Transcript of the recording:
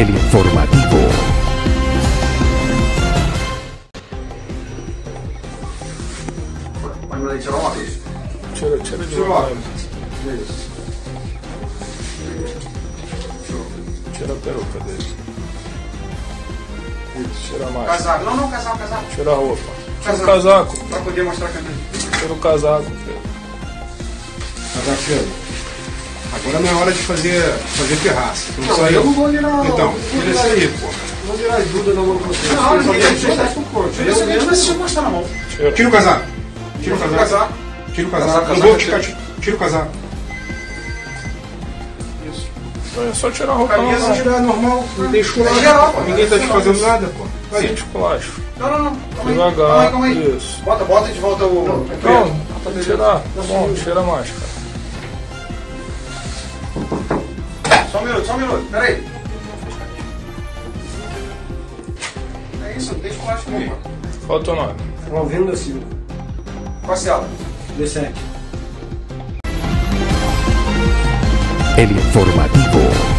El informativo. Manda aí, tira o óculos. Tira, tira de Tira o novo. óculos. Isso. Tira a peruca dele. Isso, tira mais. Casaco. Não, não, casaco, casaco. Tira a roupa. Tira o Casaco. casaco. Pra poder mostrar a câmera. Tira o casaco, filho. Casaqueiro. Agora não é hora de fazer, fazer terraça. Tu não Não, eu não vou virar. Então, tira isso aí, pô. Não vou virar ajuda na mão pra você. Não, Não, não, não, não, deixa não, eu pro corpo. não, Eu não, mesmo se mostrar na mão. Tira. O casaco. Tira o o casaco. Tira o Casaco, vou ficar. tira. O casaco. Isso. Então é só tirar a roupa Camisa, normal. Tirar normal. Não tem esculacho. É geral, pô. Ninguém tá te fazendo nada, pô. Sem esculacho. Não, não, não. Calma aí. Devagar. Calma aí, calma aí. Isso. Bota, bota de volta o. Não, pode tirar. Tá bom, tira a máscara. Só um minuto, só um minuto. Pera aí. É isso, não tem esculacho não, pô. Qual o teu nome? Alvino da Silva, Qual a cela? D7. El informativo.